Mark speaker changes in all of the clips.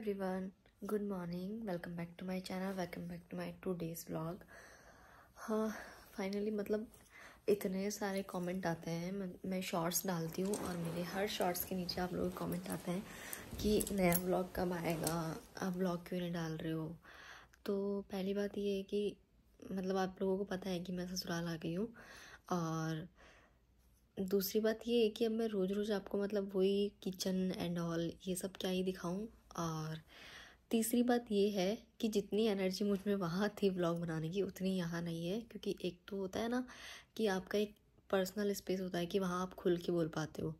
Speaker 1: everyone. Good morning. Welcome back to my channel. Welcome back to my today's vlog. हाँ finally मतलब इतने सारे comment आते हैं। मैं शॉर्ट्स डालती हूँ और मेरे हर शॉर्ट्स के नीचे आप लोग कमेंट आते हैं कि नया व्लॉग कब आएगा? आप व्लॉग क्यों नहीं डाल रहे हो? तो पहली बात ये है कि मतलब आप लोगों को पता है कि मैं ससुराल आ गई हूँ और दूसरी बात ये है कि अब मैं रोज़ रोज़ आपको मतलब वही किचन एंड ऑल ये सब क्या ही दिखाऊँ। और तीसरी बात ये है कि जितनी एनर्जी मुझमें वहाँ थी व्लॉग बनाने की, उतनी यहाँ नहीं है। क्योंकि एक तो होता है ना कि आपका एक पर्सनल स्पेस होता है कि वहाँ आप खुल के बोल पाते हो।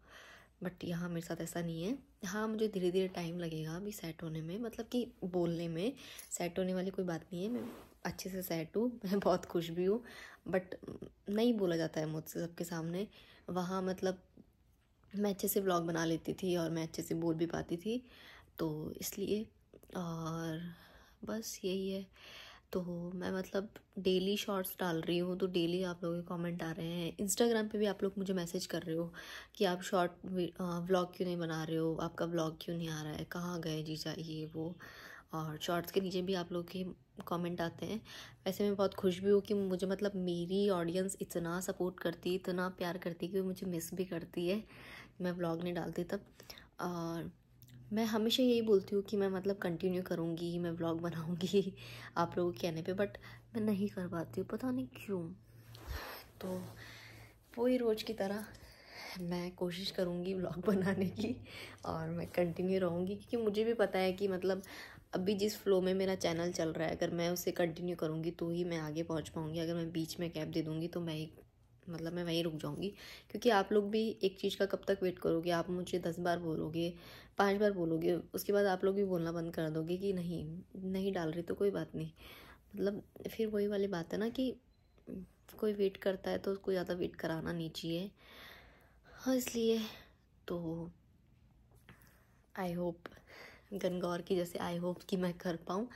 Speaker 1: बट यहाँ मेरे साथ ऐसा नहीं है। हाँ मुझे धीरे धीरे टाइम लगेगा अभी सेट होने में। मतलब कि बोलने में सेट होने वाली कोई बात नहीं है। मैं अच्छे से सेट हूँ, मैं बहुत खुश भी हूँ। बट नहीं बोला जाता है मुझसे सबके सामने। वहाँ मतलब मैं अच्छे से व्लॉग बना लेती थी और मैं अच्छे से बोल भी पाती थी। तो इसलिए, और बस यही है। तो मैं मतलब डेली शॉर्ट्स डाल रही हूँ तो डेली आप लोगों के कमेंट आ रहे हैं। इंस्टाग्राम पे भी आप लोग मुझे मैसेज कर रहे हो कि आप शॉर्ट व्लॉग क्यों नहीं बना रहे हो? आपका व्लॉग क्यों नहीं आ रहा है? कहाँ गए जीजा ये वो? और शॉर्ट्स के नीचे भी आप लोग के कमेंट आते हैं। वैसे मैं बहुत खुश भी हूँ कि मुझे मतलब मेरी ऑडियंस इतना सपोर्ट करती इतना प्यार करती कि मुझे मिस भी करती है मैं ब्लॉग नहीं डालती तब। और मैं हमेशा यही बोलती हूँ कि मैं मतलब कंटिन्यू करूँगी, मैं ब्लॉग बनाऊँगी, आप लोगों के कहने पे बट मैं नहीं कर पाती हूँ, पता नहीं क्यों। तो वही रोज़ की तरह मैं कोशिश करूँगी ब्लॉग बनाने की और मैं कंटिन्यू रहूँगी, क्योंकि मुझे भी पता है कि मतलब अभी जिस फ्लो में मेरा चैनल चल रहा है, अगर मैं उसे कंटिन्यू करूँगी तो ही मैं आगे पहुँच पाऊँगी, अगर मैं बीच में कैप दे दूँगी तो मैं एक मतलब मैं वहीं रुक जाऊँगी। क्योंकि आप लोग भी एक चीज़ का कब तक वेट करोगे? आप मुझे दस बार बोलोगे पाँच बार बोलोगे, उसके बाद आप लोग भी बोलना बंद कर दोगे कि नहीं नहीं डाल रही तो कोई बात नहीं। मतलब फिर वही वाली बात है ना कि कोई वेट करता है तो उसको ज़्यादा वेट कराना नहीं चाहिए। हाँ इसलिए तो आई होप गनगौर की जैसे आई होप कि मैं कर पाऊँ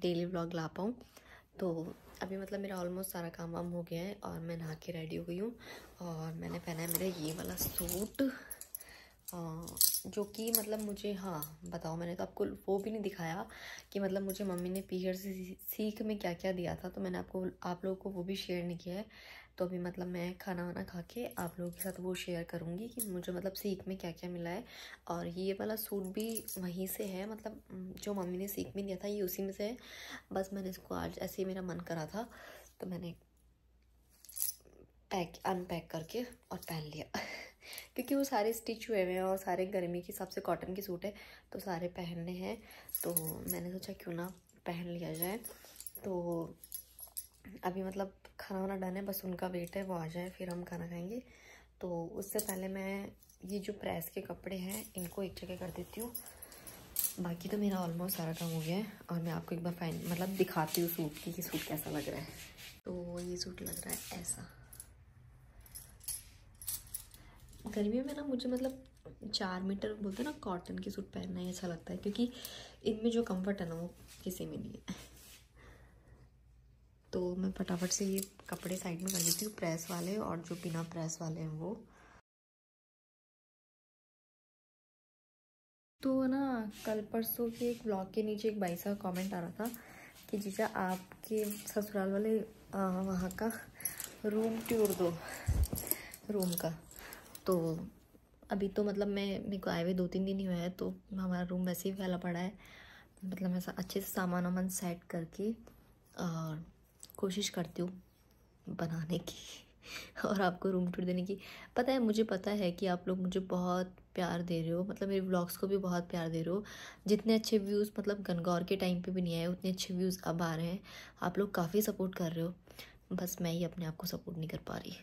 Speaker 1: डेली व्लॉग ला पाऊँ। तो अभी मतलब मेरा ऑलमोस्ट सारा काम वाम हो गया है और मैं नहा के रेडी हो गई हूँ और मैंने पहना है मेरा ये वाला सूट। जो कि मतलब मुझे हाँ बताओ, मैंने तो आपको वो भी नहीं दिखाया कि मतलब मुझे मम्मी ने पीरियड से, सीख में क्या क्या दिया था तो मैंने आपको, आप लोगों को वो भी शेयर नहीं किया है। तो अभी मतलब मैं खाना वाना खा के आप लोगों के साथ वो शेयर करूँगी कि मुझे मतलब सीख में क्या क्या मिला है। और ये वाला सूट भी वहीं से है मतलब जो मम्मी ने सीख में दिया था, ये उसी में से है। बस मैंने इसको आज ऐसे ही मेरा मन करा था तो मैंने पैक, अनपैक करके और पहन लिया। क्योंकि वो सारे स्टिच हुए हुए हैं और सारे गर्मी के हिसाब से कॉटन के सूट है तो सारे पहनने हैं। तो मैंने सोचा क्यों ना पहन लिया जाए। तो अभी मतलब खाना वाना डन है, बस उनका वेट है, वो आ जाए, फिर हम खाना खाएँगे। तो उससे पहले मैं ये जो प्रेस के कपड़े हैं, इनको एक जगह कर देती हूँ। बाकी तो मेरा ऑलमोस्ट सारा काम हो गया है, और मैं आपको एक बार फाइन मतलब दिखाती हूँ सूट की कि सूट कैसा लग रहा है। तो ये सूट लग रहा है ऐसा। गर्मियों में ना मुझे मतलब चार मीटर बोलते हैं ना कॉटन की सूट पहनना ही अच्छा लगता है, क्योंकि इनमें जो कंफर्ट है ना वो किसी में नहीं है। तो मैं फटाफट से ये कपड़े साइड में कर देती हूँ प्रेस वाले और जो बिना प्रेस वाले हैं वो। तो ना कल परसों के एक ब्लॉग के नीचे एक भाई साहब कमेंट आ रहा था कि, जीजा, आपके ससुराल वाले वहाँ का रूम टूर दो रूम का। तो अभी तो मतलब मैं, मेरे को आए हुए दो तीन दिन ही हुए हैं तो हमारा रूम वैसे ही फैला पड़ा है। मतलब ऐसा अच्छे से सामान वामान सेट करके, और कोशिश करती हूँ बनाने की और आपको रूम टूर देने की। पता है, मुझे पता है कि आप लोग मुझे बहुत प्यार दे रहे हो। मतलब मेरे ब्लॉग्स को भी बहुत प्यार दे रहे हो। जितने अच्छे व्यूज़ मतलब गनगौर के टाइम पे भी नहीं आए, उतने अच्छे व्यूज़ अब आ रहे हैं। आप लोग काफ़ी सपोर्ट कर रहे हो। बस मैं ही अपने आप को सपोर्ट नहीं कर पा रही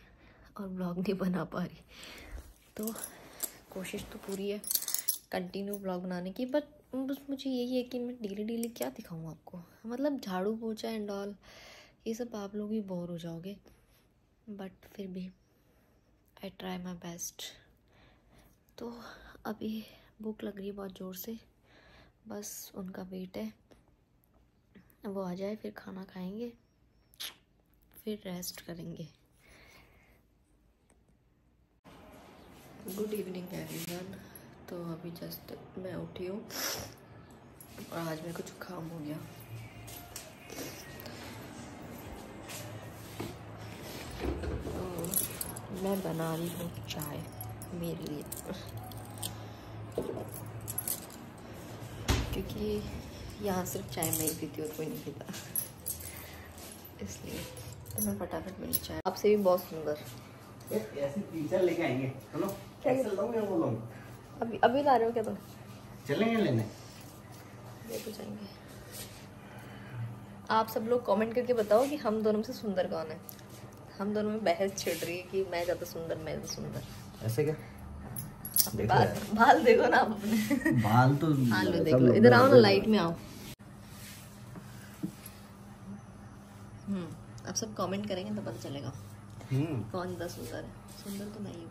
Speaker 1: और ब्लॉग नहीं बना पा रही। तो कोशिश तो पूरी है कंटिन्यू ब्लॉग बनाने की बट बस मुझे यही है कि मैं डेली डेली क्या दिखाऊँ आपको? मतलब झाड़ू पोछा एंड ऑल ये सब आप लोग भी बोर हो जाओगे। बट फिर भी आई ट्राई माई बेस्ट तो अभी भूख लग रही है बहुत ज़ोर से, बस उनका वेट है। वो आ जाए, फिर खाना खाएँगे, फिर रेस्ट करेंगे। गुड इवनिंग एवरीवन तो अभी जस्ट मैं उठी हूँ। और आज मेरे को जुकाम हो गया। तो मैं बना रही हूँ चाय मेरे लिए। क्योंकि यहाँ सिर्फ़ चाय मैं ही पीती हूँ कोई नहीं पीता। इसलिए तो मैं फटाफट मेरी चाय। आपसे भी बहुत सुंदर।
Speaker 2: ऐसे टीचर लेके आएँगे। लाऊं
Speaker 1: अभी अभी ला रहे हो क्या तुम?
Speaker 2: चलेंगे लेने?
Speaker 1: ले तो जाएँगे। आप सब लोग कमेंट करके बताओ कि हम दोनों से सुंदर कौन है। हम दोनों में बहस छिड़ रही है कि मैं ज़्यादा सुंदर मैं ज़्यादा सुंदर।
Speaker 2: ऐसे क्या? देखो
Speaker 1: बाल बाल देखो ना आप अपने।
Speaker 2: बाल तो
Speaker 1: हाँ देख लो। इधर आओ ना लाइट में आओ। हम्म अब सब कमेंट करेंगे तो पता चलेगा।
Speaker 2: हम्म।
Speaker 1: कौन ज़्यादा सुंदर है? सुंदर तो मैं ही हूँ।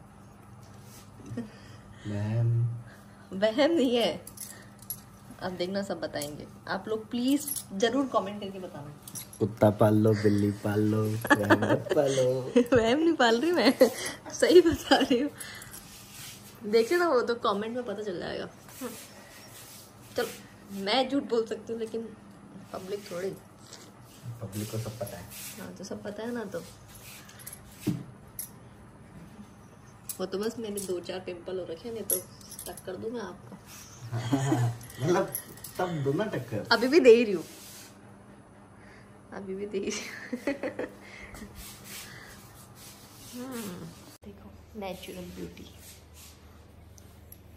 Speaker 2: मैम
Speaker 1: वहम नहीं है। अब देखना सब बताएँगे। आप लोग प्लीज़ ज़रूर कमेंट करके बताना।
Speaker 2: कुत्ता पाल लो बिल्ली पाल लो पालो।
Speaker 1: वहम नहीं पाल रही मैं। सही बता रही हूँ। देखे ना वो तो कमेंट में पता चल जाएगा। चलो मैं झूठ बोल सकती हूँ लेकिन पब्लिक थोड़ी।
Speaker 2: पब्लिक को सब पता है।
Speaker 1: हाँ तो सब पता है ना तो। वो तो बस मेरे दो चार पिंपल हो रखे नहीं तो टक कर दूँ मैं आपको।
Speaker 2: मतलब तब दो ना टक्कर
Speaker 1: अभी भी दे रही हूँ। अभी भी दे रही हूँ। हम्म, देखो नेचुरल ब्यूटी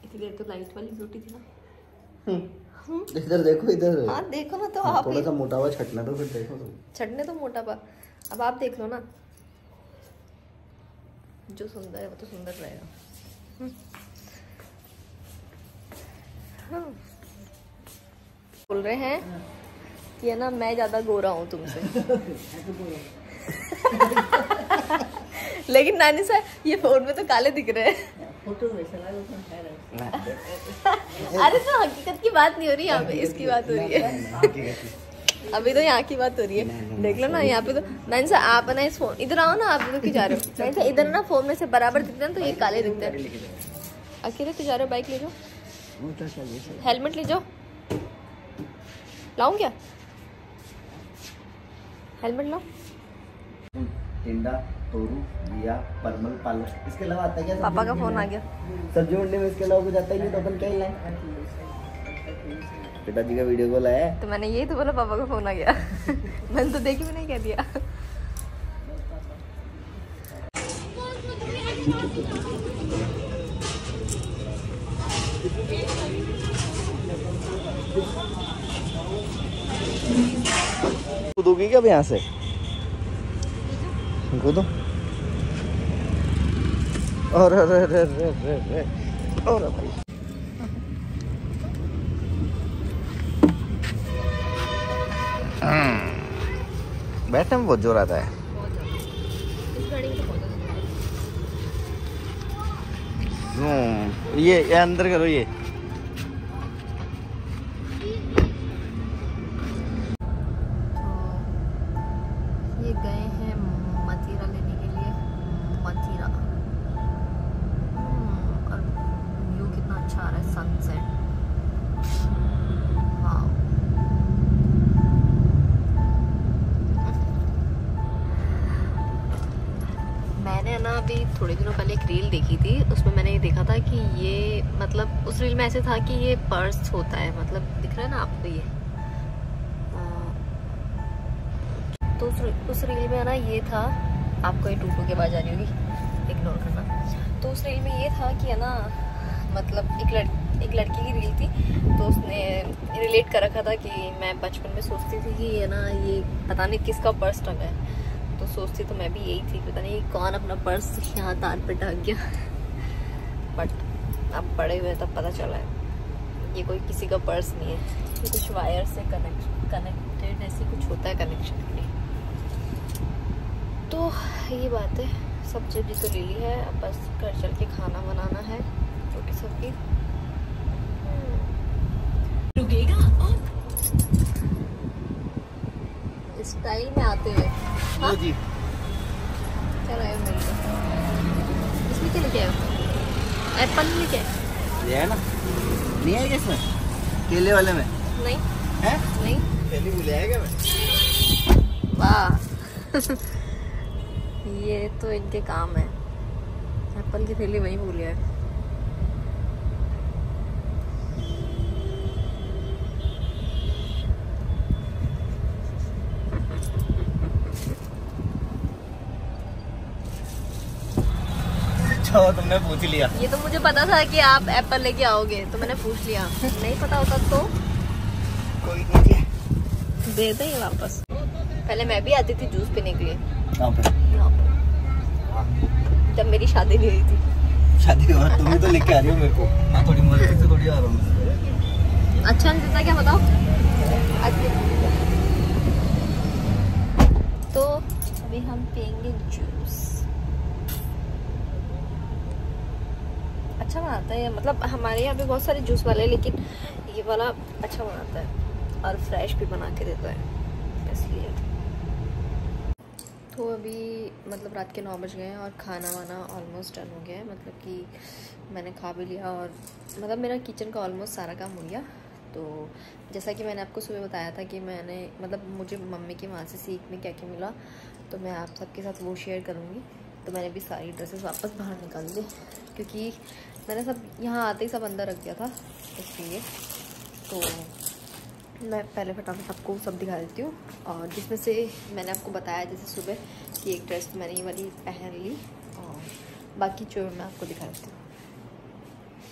Speaker 1: इतनी देर तो लाइट वाली ब्यूटी थी ना।
Speaker 2: इधर देखो इधर
Speaker 1: हाँ देखो ना तो
Speaker 2: हाँ,
Speaker 1: आप
Speaker 2: थोड़ा सा मोटा हुआ छटना तो फिर देखो। तुम
Speaker 1: छटने तो मोटा पा अब आप देख लो ना। जो सुंदर है वो तो सुंदर रहेगा। हाँ। बोल रहे हैं कि है ना मैं ज़्यादा गोरा हूँ तुमसे। लेकिन नानी साहब ये फ़ोन में तो काले दिख रहे हैं। अरे तो हकीकत की बात नहीं हो रही यहाँ पे इसकी बात हो रही है। अभी तो यहाँ की बात हो रही है। देख लो ना यहाँ पे तो नानी साहब आप ना इस फ़ोन इधर आओ ना आप इधर क्यों जा रहे हो? नानी साहब इधर ना फ़ोन में से बराबर दिखते हैं तो ये काले दिखते हैं। अकेले क्यों जा रहे हो? बाइक ले जाओ। हेलमेट ले जाओ। लाऊं क्या? हेलमेट लाओ
Speaker 2: टिंडा तोरू दिया परमल पालक। इसके अलावा आता है क्या
Speaker 1: पापा का फ़ोन आ गया।
Speaker 2: सब्ज़ी मंडी में इसके अलावा कुछ आता ही नहीं तो अपन क्या लाए? पिताजी का वीडियो कॉल आया
Speaker 1: तो मैंने यही तो बोला पापा का फ़ोन आ गया मैंने तो देखी भी नहीं कह दिया
Speaker 2: कूदोगी क्या अब यहाँ से कूदो और अरे अरे अरे अरे अरे और बैठने में बहुत ज़ोर आता है। हम्म, ये ये अंदर करो ये।
Speaker 1: था कि ये पर्स होता है मतलब दिख रहा है ना आपको ये? तो उस, उस रील में ना ये था आपको ये टूटू के बाद आ रही होगी इग्नोर करना। तो उस रील में ये था कि है ना मतलब एक लड़ एक लड़की की रील थी तो उसने रिलेट कर रखा था कि मैं बचपन में सोचती थी कि ये ना ये पता नहीं किसका पर्स टंगा है तो सोचती तो मैं भी यही थी पता नहीं कौन अपना पर्स यहाँ तार पर ढक गया। बट अब बड़े हुए तब पता चला है। ये कोई किसी का पर्स नहीं है। ये कुछ वायर से कनेक्ट कनेक्टेड ऐसे कुछ होता है कनेक्शन के लिए। तो ये बात है। सब्ज़ी भी तो ले ली है। अब बस घर चल के खाना बनाना है रोटी सब्ज़ी। रुकेगा स्टाइल में आते हुए हाँ?
Speaker 2: जी।
Speaker 1: क्या रहा मेरे इसमें क्या लेके आए हो? एप्पल लेके आए?
Speaker 2: ये है ना? नहीं आएगा इसमें? केले वाले में?
Speaker 1: नहीं।
Speaker 2: है?
Speaker 1: नहीं।
Speaker 2: थैली भूल आएगा मैं
Speaker 1: वाह। ये तो इनके काम है। एप्पल की थैली वही भूल गया।
Speaker 2: अच्छा तुमने पूछ लिया।
Speaker 1: ये तो मुझे पता था कि आप एप्पल लेके आओगे तो मैंने पूछ लिया। नहीं पता होता तो।
Speaker 2: कोई नहीं
Speaker 1: दे दे वापस। पहले मैं भी आती थी जूस पीने के लिए। जब मेरी शादी नहीं हुई थी।
Speaker 2: शादी ही तो लेके आ रही हो मेरे को। मैं थोड़ी मर्ज़ी से थोड़ी आ रहा हूँ।
Speaker 1: अच्छा नहीं देता क्या बताओ अच्छा तो अभी हम पियेंगे जूस अच्छा बनाता है। मतलब हमारे यहाँ पे बहुत सारे जूस वाले हैं लेकिन ये वाला अच्छा बनाता है और फ्रेश भी बना के देता है। इसलिए। तो अभी मतलब रात के नौ बज गए हैं और खाना वाना ऑलमोस्ट डन हो गया है। मतलब कि मैंने खा भी लिया और मतलब मेरा किचन का ऑलमोस्ट सारा काम हो गया। तो जैसा कि मैंने आपको सुबह बताया था कि मैंने मतलब मुझे मम्मी की वहाँ से सीख में क्या क्या मिला तो मैं आप सबके साथ वो शेयर करूँगी। तो मैंने भी सारी ड्रेसेस वापस बाहर निकाल दी क्योंकि मैंने सब यहाँ आते ही सब अंदर रख दिया था इसलिए। तो मैं पहले फटाफट आपको सब दिखा देती हूँ। और जिसमें से मैंने आपको बताया जैसे सुबह कि एक ड्रेस मैंने ये वाली पहन ली और बाकी जो मैं आपको दिखा देती हूँ।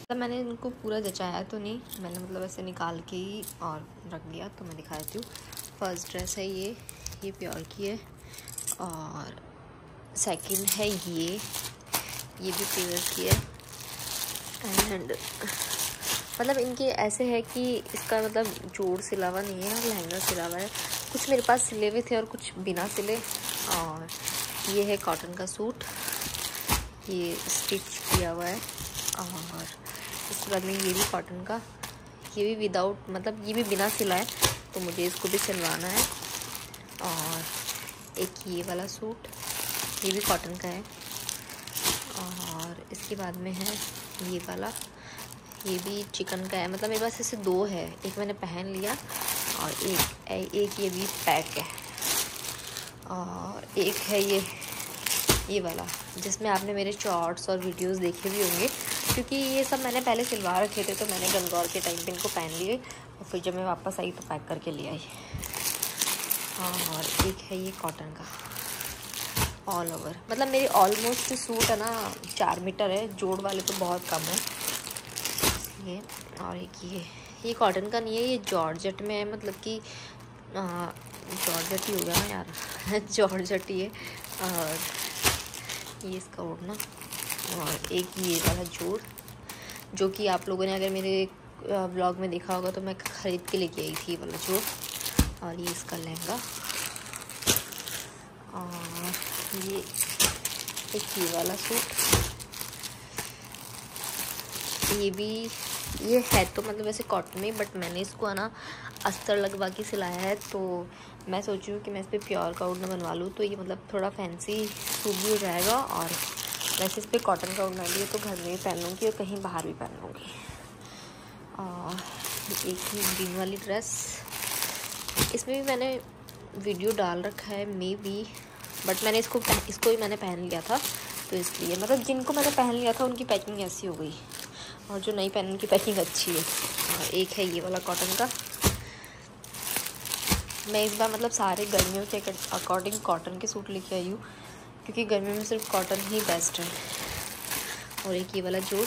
Speaker 1: मतलब मैंने इनको पूरा जचाया तो नहीं, मैंने मतलब ऐसे निकाल के ही और रख दिया तो मैं दिखा देती हूँ। फ़र्स्ट ड्रेस है ये ये प्योर की है और सेकंड है ये ये भी प्योर की है। एंड मतलब इनके ऐसे है कि इसका मतलब जोड़ सिला हुआ नहीं है और लहंगा सिला हुआ है। कुछ मेरे पास सिले हुए थे और कुछ बिना सिले। और ये है कॉटन का सूट। ये स्टिच किया हुआ है। और इसके बाद में ये भी कॉटन का। ये भी विदाउट मतलब ये भी बिना सिला है तो मुझे इसको भी सिलवाना है। और एक ये वाला सूट, ये भी कॉटन का है। और इसके बाद में है ये वाला। ये भी चिकन का है। मतलब मेरे पास ऐसे दो है। एक मैंने पहन लिया और एक एक ये भी पैक है। और एक है ये ये वाला, जिसमें आपने मेरे शॉर्ट्स और वीडियोस देखे भी होंगे। क्योंकि ये सब मैंने पहले सिलवा रखे थे तो मैंने गंगौर के टाइम पे इनको पहन लिए और फिर जब मैं वापस आई तो पैक करके ले आई। और एक है ये कॉटन का। ऑल ओवर मतलब मेरी ऑलमोस्ट सूट है ना, चार मीटर है, जोड़ वाले तो बहुत कम है। ये और एक ये। ये कॉटन का नहीं है, ये जॉर्जट में है मतलब कि जॉर्जट ही हो गया ना यार। जॉर्जट ही है। और ये इसका ओढ़ना और एक ये वाला जोड़, जो कि आप लोगों ने अगर मेरे ब्लॉग में देखा होगा तो मैं ख़रीद के लेके आई थी वाला जोड़। और ये इसका लहंगा। और ये एक ये वाला सूट। ये भी, ये है तो मतलब वैसे कॉटन में बट मैंने इसको है ना अस्तर लगवा के सिलाया है तो मैं सोच रही हूँ कि मैं इस पर प्योर का उड़ना बनवा लूँ तो ये मतलब थोड़ा फैंसी सूट भी हो जाएगा और वैसे इस पर कॉटन का उड़ना है तो घर में भी पहन लूँगी और कहीं बाहर भी पहन लूँगी एक ही ग्रीन वाली ड्रेस इसमें भी मैंने वीडियो डाल रखा है मे बी बट मैंने इसको इसको ही मैंने पहन लिया था तो इसलिए मतलब जिनको मैंने पहन लिया था, उनकी पैकिंग ऐसी हो गई। और जो नई पेन की पैकिंग अच्छी है। और एक है ये वाला कॉटन का। मैं इस बार मतलब सारे गर्मियों के अकॉर्डिंग कॉटन के सूट लेके आई हूँ, क्योंकि गर्मियों में सिर्फ़ कॉटन ही बेस्ट है। और एक ये वाला जोड़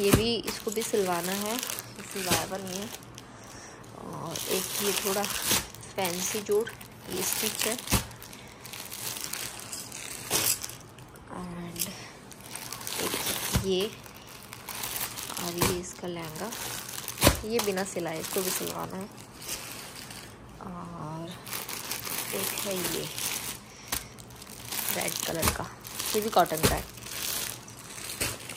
Speaker 1: ये भी, इसको भी सिलवाना है सिलवाया नहीं है। और एक ये थोड़ा फैंसी जोड़ ये स्टिच है ये, और ये इसका लहंगा। ये बिना सिलाई इसको भी सिलवाना है। और एक है ये रेड कलर का। ये भी कॉटन का है।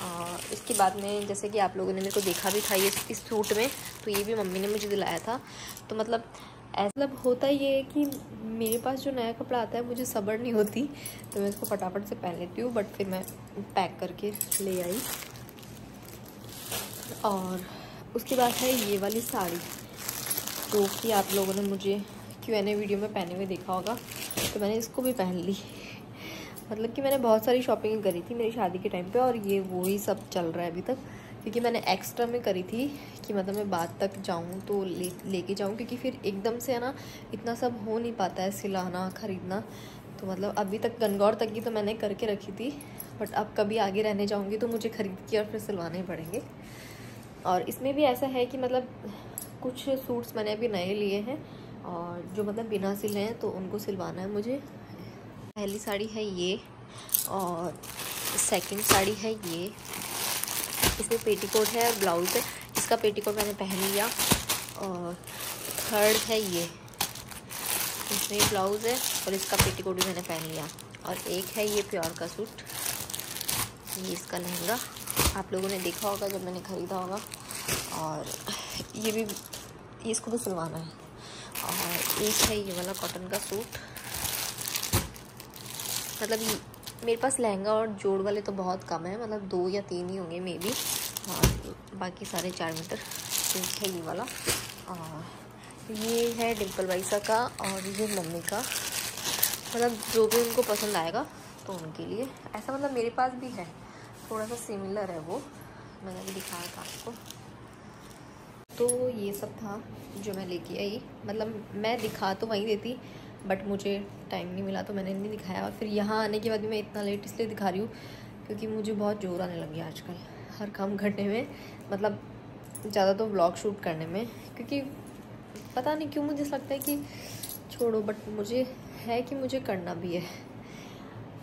Speaker 1: और इसके बाद में जैसे कि आप लोगों ने मेरे को देखा भी था ये इस सूट में तो ये भी मम्मी ने मुझे दिलाया था। तो मतलब मतलब होता ये है कि मेरे पास जो नया कपड़ा आता है, मुझे सबर नहीं होती। तो मैं इसको फटाफट से पहन लेती हूँ बट फिर मैं पैक करके ले आई। और उसके बाद है ये वाली साड़ी, जो कि आप लोगों ने मुझे क्यों एन वीडियो में पहने हुए देखा होगा। तो मैंने इसको भी पहन ली। मतलब कि मैंने बहुत सारी शॉपिंग करी थी मेरी शादी के टाइम पे और ये वो ही सब चल रहा है अभी तक। क्योंकि मैंने एक्स्ट्रा में करी थी कि मतलब मैं बाद तक जाऊँ तो ले, लेके जाऊँ, क्योंकि फिर एकदम से है ना, इतना सब हो नहीं पाता है सिलाना, ख़रीदना। तो मतलब अभी तक गनगौर तक की तो मैंने करके रखी थी बट अब कभी आगे रहने जाऊँगी तो मुझे ख़रीद के और फिर सिलवाने पड़ेंगे। और इसमें भी ऐसा है कि मतलब कुछ सूट्स मैंने अभी नए लिए हैं, और जो मतलब बिना सिले हैं तो उनको सिलवाना है मुझे। पहली साड़ी है ये, और सेकंड साड़ी है ये। इसमें पेटीकोट है और ब्लाउज है। इसका पेटीकोट मैंने पहन लिया। और थर्ड है ये। इसमें ब्लाउज़ है और इसका पेटीकोट भी मैंने पहन लिया। और एक है ये प्योर का सूट। ये इसका लहंगा। आप लोगों ने देखा होगा जब मैंने ख़रीदा होगा। और ये भी, ये इसको भी सिलवाना है। और एक है ये वाला कॉटन का सूट। मतलब मेरे पास लहंगा और जोड़ वाले तो बहुत कम है मतलब दो या तीन ही होंगे मे बी बाकी सारे चार मीटर है ये वाला। और ये है डिम्पल वाइसा का और ये मम्मी का। मतलब जो भी उनको पसंद आएगा तो उनके लिए। ऐसा मतलब मेरे पास भी है थोड़ा सा सिमिलर है वो। मैंने अभी दिखाया था आपको। तो ये सब था जो मैं लेके आई। मतलब मैं दिखा तो वहीं देती बट मुझे टाइम नहीं मिला तो मैंने नहीं दिखाया। और फिर यहाँ आने के बाद मैं इतना लेट इसलिए दिखा रही हूँ, क्योंकि मुझे बहुत ज़ोर आने लग गया आजकल, हर काम करने में। मतलब ज़्यादा तो ब्लॉग शूट करने में, क्योंकि पता नहीं क्यों मुझे लगता है कि छोड़ो बट मुझे है कि मुझे करना भी है।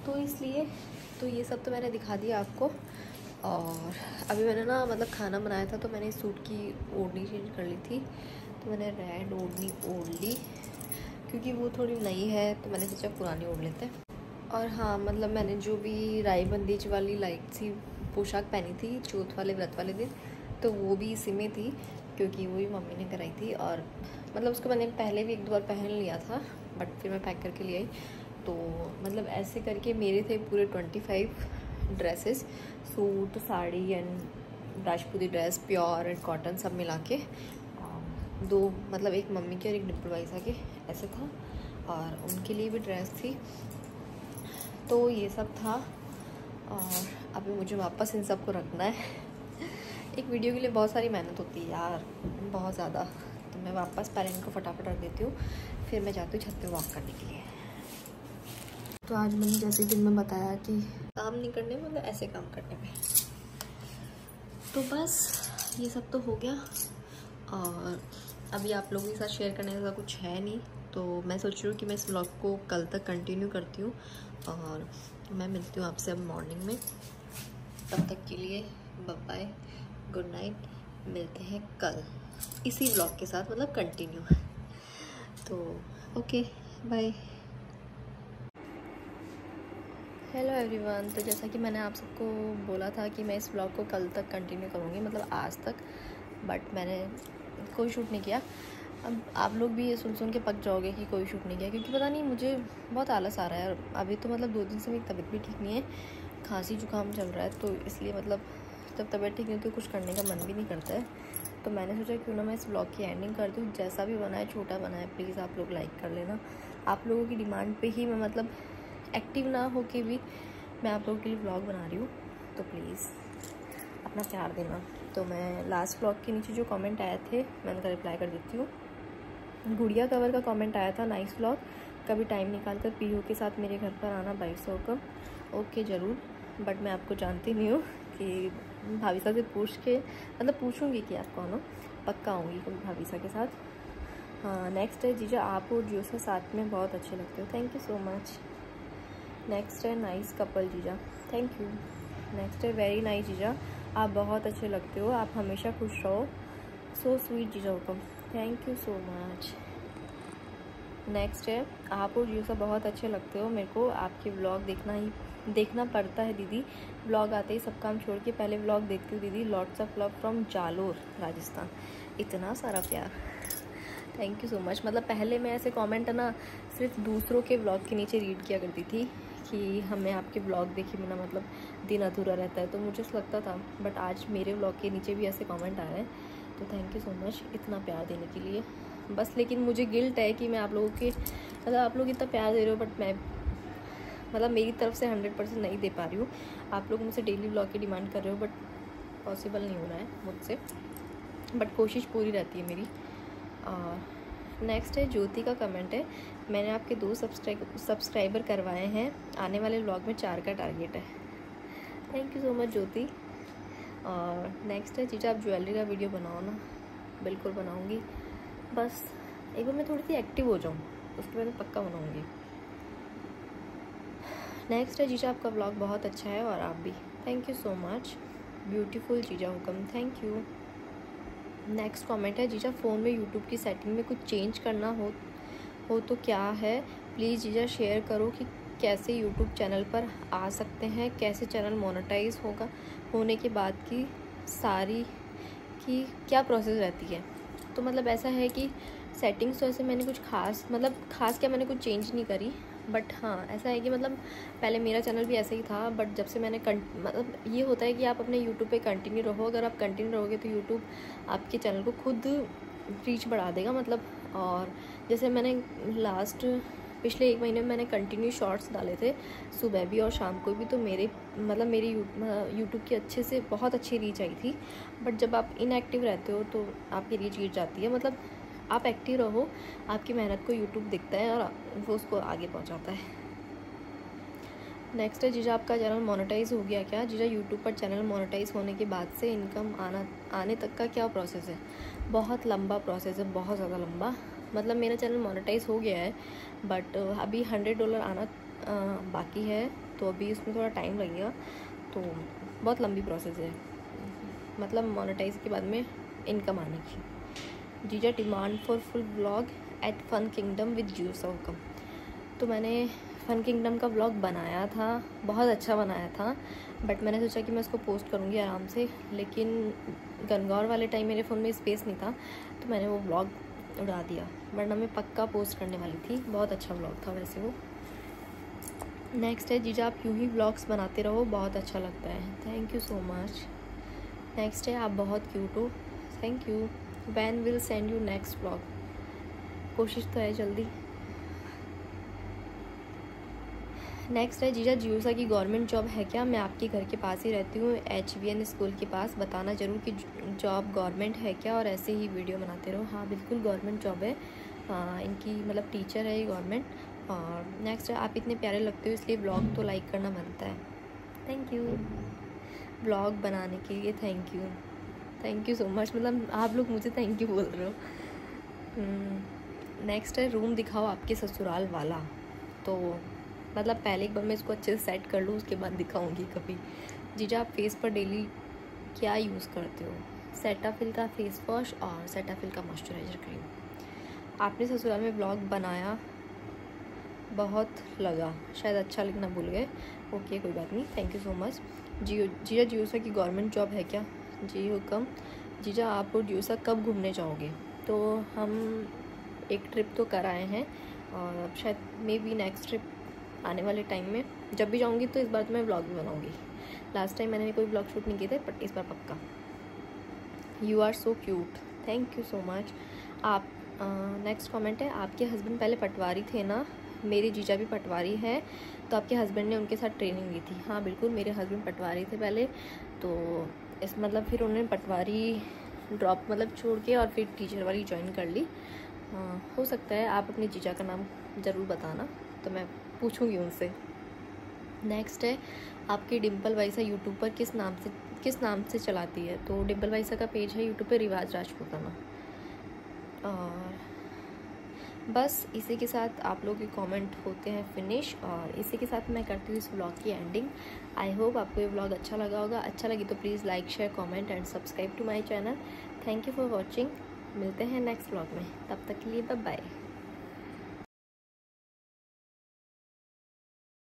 Speaker 1: तो इसलिए तो ये सब तो मैंने दिखा दिया आपको। और अभी मैंने ना मतलब खाना बनाया था तो मैंने सूट की ओढ़नी चेंज कर ली थी। तो मैंने रेड ओढ़नी ओढ़ ली। क्योंकि वो थोड़ी नई है तो मैंने सोचा पुरानी ओढ़ लेते हैं। और हाँ मतलब मैंने जो भी राई बंदीज वाली लाइट सी, पोशाक पहनी थी, चौथ वाले, व्रत वाले दिन तो वो भी इसी में थी, क्योंकि वो भी मम्मी ने कराई थी। और मतलब उसको मैंने पहले भी एक दो बार पहन लिया था बट फिर मैं पैक करके ले आई। तो मतलब ऐसे करके मेरे थे पूरे twenty five dresses suit, sari and Rajputi dress pure and cotton सब मिला के। दो मतलब एक मम्मी की और एक डिप्पल वाइसा के ऐसे था। और उनके लिए भी ड्रेस थी। तो ये सब था। और अभी मुझे वापस इन सबको रखना है। एक वीडियो के लिए बहुत सारी मेहनत होती है यार, बहुत ज़्यादा। तो मैं वापस पहले इनको फटाफट रख देती हूँ। फिर मैं जाती हूँ छत पे वॉक करने के लिए। तो आज मैंने जैसे दिन में बताया कि काम नहीं करने में मतलब ऐसे काम करने में। तो बस, ये सब तो हो गया। और अभी आप लोगों के साथ शेयर करने का कुछ है नहीं तो मैं सोच रही हूँ कि मैं इस ब्लॉग को कल तक कंटिन्यू करती हूँ और मैं मिलती हूँ आपसे अब मॉर्निंग में। तब तक के लिए बाय गुड नाइट मिलते हैं कल, इसी ब्लॉग के साथ मतलब कंटिन्यू तो ओके बाय हेलो एवरीवन तो जैसा कि मैंने आप सबको बोला था कि मैं इस ब्लॉग को कल तक कंटिन्यू करूँगी मतलब आज तक बट मैंने कोई शूट नहीं किया। अब आप लोग भी ये सुन सुन के पक जाओगे कि कोई शूट नहीं किया, क्योंकि पता नहीं मुझे बहुत आलस आ रहा है। अभी तो मतलब दो दिन से मेरी तबीयत भी ठीक नहीं है, खांसी जुकाम चल रहा है तो इसलिए मतलब जब तबीयत ठीक नहीं होती तो कुछ करने का मन भी नहीं करता है। तो मैंने सोचा क्यों ना मैं इस ब्लॉग की एंडिंग कर दूँ, जैसा भी बनाए छोटा बनाए प्लीज़ आप लोग लाइक कर लेना। आप लोगों की डिमांड पे ही मैं मतलब एक्टिव ना हो के भी मैं आप लोगों के लिए ब्लॉग बना रही हूँ तो प्लीज़ अपना प्यार देना। तो मैं लास्ट ब्लॉग के नीचे जो कमेंट आए थे, मैं उनका रिप्लाई कर देती हूँ। गुड़िया कवर का कमेंट आया था नाइस ब्लॉग कभी टाइम निकाल कर पीयू के साथ मेरे घर पर आना बाईस सौ का। ओके ज़रूर। बट मैं आपको जानती नहीं हूँ कि भाविसा से पूछ के मतलब पूछूँगी कि आप कौन हो? पक्का आऊँगी कभी भाविसा के साथ। हाँ नेक्स्ट है, जीजा, आप और जियो से साथ में बहुत अच्छे लगते हो। Thank you so much next है नाइस कपल जीजा। थैंक यू नेक्स्ट है वेरी नाइस जीजा। आप बहुत अच्छे लगते हो, आप हमेशा खुश रहो। सो स्वीट जीजा हुक्म thank you so much next है, आप और यूसा बहुत अच्छे लगते हो मेरे को। आपके ब्लॉग देखना ही, देखना पड़ता है दीदी। ब्लॉग आते ही सब काम छोड़ के पहले ब्लॉग देखती हूँ दीदी। Lots of vlog from Jalore, Rajasthan. इतना सारा प्यार। थैंक यू सो मच मतलब पहले मैं ऐसे कमेंट ना, सिर्फ़ दूसरों के ब्लॉग के नीचे रीड किया करती थी। कि हमें आपके ब्लॉग देखे बिना मतलब दिन अधूरा रहता है। तो मुझे लगता था बट आज मेरे ब्लॉग के नीचे भी ऐसे कमेंट आ रहे हैं। तो थैंक यू सो मच इतना प्यार देने के लिए। बस लेकिन मुझे गिल्ट है कि मैं आप लोगों के मतलब आप लोग इतना प्यार दे रहे हो बट मैं मतलब मेरी तरफ़ से हंड्रेड परसेंट नहीं दे पा रही हूँ। आप लोग मुझसे डेली ब्लॉग की डिमांड कर रहे हो बट पॉसिबल नहीं हो रहा है मुझसे। बट कोशिश पूरी रहती है मेरी। और नेक्स्ट है ज्योति का कमेंट है। मैंने आपके दो सब्सक्राइब सब्सक्राइबर करवाए हैं। आने वाले ब्लॉग में चार का टारगेट है। Thank you so much Jyoti. और नेक्स्ट है चीज़ आप ज्वेलरी का वीडियो बनाओ ना। बिल्कुल बनाऊँगी। बस, एक बार मैं थोड़ी सी एक्टिव हो जाऊँ, उसके बाद पक्का बनाऊँगी। नेक्स्ट है, जीजा, आपका ब्लॉग बहुत अच्छा है और आप भी। Thank you so much beautiful जीजा हुक्म। थैंक यू नेक्स्ट कमेंट है, जीजा फ़ोन में यूट्यूब की सेटिंग में कुछ चेंज करना हो हो तो क्या है? प्लीज़ जीजा शेयर करो कि कैसे यूट्यूब चैनल पर आ सकते हैं, कैसे चैनल मोनेटाइज होगा, होने के बाद की सारी की क्या प्रोसेस रहती है। तो मतलब ऐसा है कि सेटिंग्स तो ऐसे मैंने कुछ खास मतलब खास क्या मैंने कुछ चेंज नहीं करी बट हाँ ऐसा है कि मतलब पहले मेरा चैनल भी ऐसा ही था बट जब से मैंने मतलब ये होता है कि आप अपने यूट्यूब पे कंटिन्यू रहो, अगर आप कंटिन्यू रहोगे तो यूट्यूब आपके चैनल को खुद रीच बढ़ा देगा मतलब और जैसे मैंने लास्ट पिछले एक महीने में मैंने कंटिन्यू शॉर्ट्स डाले थे, सुबह भी और शाम को भी तो मेरे मतलब मेरी यूट्यूब की अच्छे से बहुत अच्छी रीच आई थी। बट जब आप इनएक्टिव रहते हो तो आपकी रीच गिर जाती है। मतलब आप एक्टिव रहो, आपकी मेहनत को यूट्यूब दिखता है और वो उसको आगे पहुंचाता है। नेक्स्ट है, जीजा आपका चैनल मोनेटाइज हो गया क्या? जीजा यूट्यूब पर चैनल मोनेटाइज होने के बाद से इनकम आना, आने तक का क्या प्रोसेस है? बहुत लंबा प्रोसेस है, बहुत ज़्यादा लंबा। मतलब मेरा चैनल मोनेटाइज हो गया है बट अभी हंड्रेड डॉलर आना बाकी है तो अभी उसमें थोड़ा टाइम लगेगा। तो बहुत लंबी प्रोसेस है। मतलब मोनेटाइज के बाद में इनकम आने की। जीजा demand for full vlog at Fun Kingdom with zoo सौकम तो मैंने फन किंगडम का ब्लॉग बनाया था, बहुत अच्छा बनाया था। बट मैंने सोचा कि मैं उसको पोस्ट करूँगी आराम से, लेकिन गनगौर वाले टाइम मेरे फ़ोन में स्पेस नहीं था तो मैंने वो ब्लॉग उड़ा दिया। वरना मैं पक्का पोस्ट करने वाली थी। बहुत अच्छा ब्लॉग था वैसे वो। नेक्स्ट है, जीजा, आप यूँ ही ब्लॉग्स बनाते रहो, बहुत अच्छा लगता है। Thank you so much next है, आप बहुत क्यूट हो। Thank you when will send you next vlog कोशिश तो है जल्दी। नेक्स्ट है जीजा जियोसा की गवर्नमेंट जॉब है क्या? मैं आपके घर के पास ही रहती हूँ एच वी एन स्कूल के पास। बताना ज़रूर कि जॉब गवर्नमेंट है क्या? और ऐसे ही वीडियो बनाते रहो। हाँ बिल्कुल गवर्नमेंट जॉब है। आ, इनकी मतलब टीचर है ये गवर्नमेंट। और नेक्स्ट आप इतने प्यारे लगते हो इसलिए ब्लॉग तो लाइक करना बनता है। थैंक यू ब्लॉग बनाने के लिए thank you thank you so much मतलब आप लोग मुझे थैंक यू बोल रहे हो। नेक्स्ट हम्म, है रूम दिखाओ आपके ससुराल वाला। तो मतलब पहले एक बार मैं इसको अच्छे से सेट कर लूँ, उसके बाद दिखाऊँगी कभी। जीजा, आप फेस पर डेली क्या यूज़ करते हो? सेटाफिल का फेस वॉश और सेटाफिल का मॉइस्चराइजर क्रीम आपने ससुराल में ब्लॉग बनाया, बहुत लगा। शायद अच्छा लिखना भूल गए। ओके कोई बात नहीं। थैंक यू सो मच जियो, जीजा जियोसा की गवर्नमेंट जॉब है क्या? जी, हुक्म। जीजा, आप जियोसा कब घूमने जाओगे? तो हम एक ट्रिप तो कर आए हैं और शायद मे बी नेक्स्ट ट्रिप आने वाले टाइम में। जब भी जाऊँगी तो इस बार तो मैं ब्लॉग भी बनाऊँगी। लास्ट टाइम मैंने कोई ब्लॉग शूट नहीं किए थे बट इस बार पक्का। You are so cute thank you so much आप नेक्स्ट कमेंट है आपके हस्बैंड पहले पटवारी थे ना? मेरी जीजा भी पटवारी है तो आपके हस्बैंड ने उनके साथ ट्रेनिंग ली थी। हाँ बिल्कुल मेरे हस्बैंड पटवारी थे पहले तो इस मतलब फिर उन्होंने पटवारी ड्रॉप मतलब छोड़ के और फिर टीचर वाली ज्वाइन कर ली। आ, हो सकता है आप अपनी जीजा का नाम ज़रूर बताना तो मैं पूछूँगी उनसे। नेक्स्ट है, आपकी डिम्पल वाइसा यूट्यूब पर किस नाम से, किस नाम से चलाती है? तो डिम्पल वाइसा का पेज है यूट्यूब पे रिवाज राजपूताना। और बस इसी के साथ आप लोग के कमेंट होते हैं फिनिश और इसी के साथ मैं करती हूँ इस ब्लॉग की एंडिंग आई होप आपको ये ब्लॉग अच्छा लगा होगा। अच्छा लगी तो please like share comment and subscribe to my channel thank you for watching मिलते हैं नेक्स्ट ब्लॉग में। तब तक के लिए बाय बाय